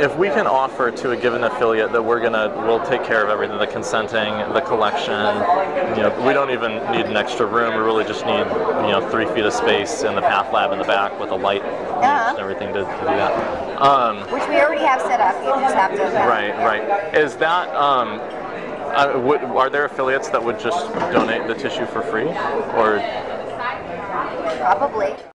if we can offer to a given affiliate that we're gonna we'll take care of everything the consenting the collection you know we don't even need an extra room we really just need you know three feet of space in the path lab in the back with a light yeah. and everything to, to do that um, Which we already have set up. You just have to. right right is that um, uh, would, are there affiliates that would just donate the tissue for free or Probably.